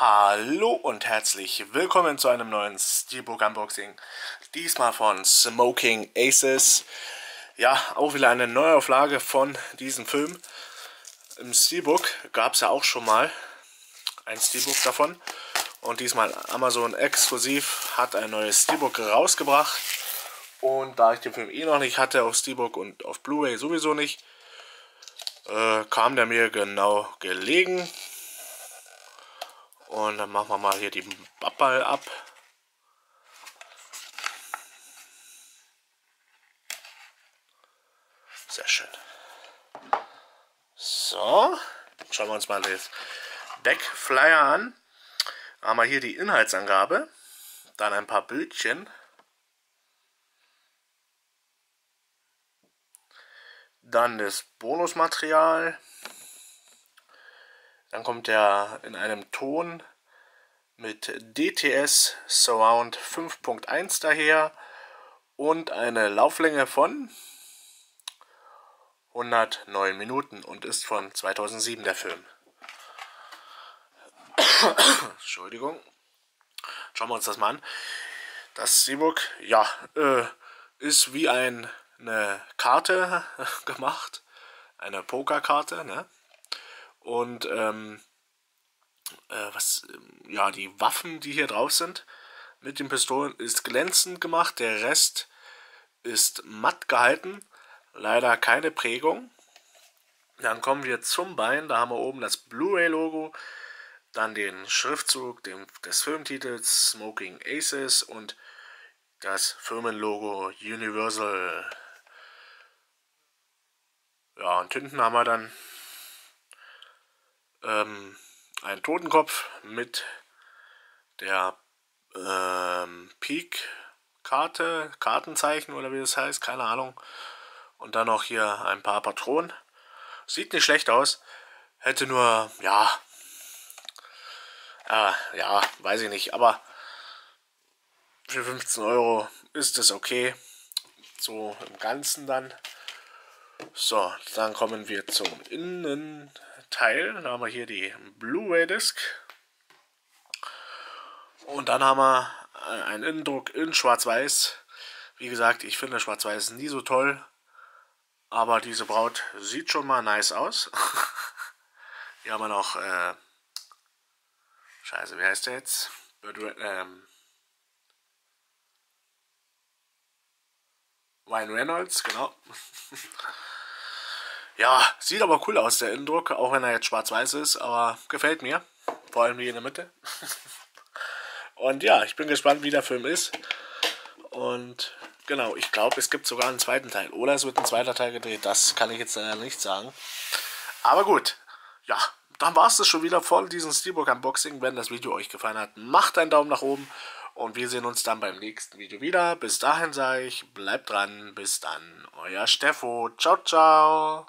Hallo und herzlich willkommen zu einem neuen Steelbook Unboxing. Diesmal von Smoking Aces. Ja, auch wieder eine Neuauflage von diesem Film. Im Steelbook gab es ja auch schon mal ein Steelbook davon. Und diesmal Amazon exklusiv hat ein neues Steelbook rausgebracht. Und da ich den Film eh noch nicht hatte auf Steelbook und auf Blu-ray sowieso nicht, äh, kam der mir genau gelegen. Und dann machen wir mal hier die Babbel ab. Sehr schön. So, schauen wir uns mal das Deckflyer an. Haben wir hier die Inhaltsangabe, dann ein paar Bildchen. Dann das Bonusmaterial. Dann kommt er in einem Ton mit DTS Surround 5.1 daher und eine Lauflänge von 109 Minuten und ist von 2007 der Film. Entschuldigung. Schauen wir uns das mal an. Das Seabook, ja, äh, ist wie ein, eine Karte gemacht. Eine Pokerkarte, ne? Und ähm, äh, was, ja, die Waffen, die hier drauf sind, mit den Pistolen, ist glänzend gemacht. Der Rest ist matt gehalten. Leider keine Prägung. Dann kommen wir zum Bein. Da haben wir oben das Blu-ray-Logo, dann den Schriftzug den, des Filmtitels Smoking Aces und das Firmenlogo Universal. Ja, und hinten haben wir dann ähm, einen Totenkopf mit der ähm, Peak-Karte, Kartenzeichen oder wie das heißt, keine Ahnung. Und dann noch hier ein paar Patronen. Sieht nicht schlecht aus. Hätte nur, ja, äh, ja, weiß ich nicht, aber für 15 Euro ist es okay. So im Ganzen dann. So, dann kommen wir zum Innenteil. Da haben wir hier die Blu-ray-Disc. Und dann haben wir einen Innendruck in Schwarz-Weiß. Wie gesagt, ich finde Schwarz-Weiß nie so toll. Aber diese Braut sieht schon mal nice aus. Hier haben wir noch, äh, scheiße, wie heißt der jetzt? Ähm, Ryan Reynolds, genau. ja, sieht aber cool aus, der Innendruck, auch wenn er jetzt schwarz-weiß ist, aber gefällt mir. Vor allem die in der Mitte. Und ja, ich bin gespannt, wie der Film ist. Und genau, ich glaube, es gibt sogar einen zweiten Teil. Oder es wird ein zweiter Teil gedreht. Das kann ich jetzt leider nicht sagen. Aber gut, ja, dann war es das schon wieder von diesem Steelbook Unboxing. Wenn das Video euch gefallen hat, macht einen Daumen nach oben. Und wir sehen uns dann beim nächsten Video wieder. Bis dahin sage ich, bleibt dran. Bis dann, euer Steffo. Ciao, ciao.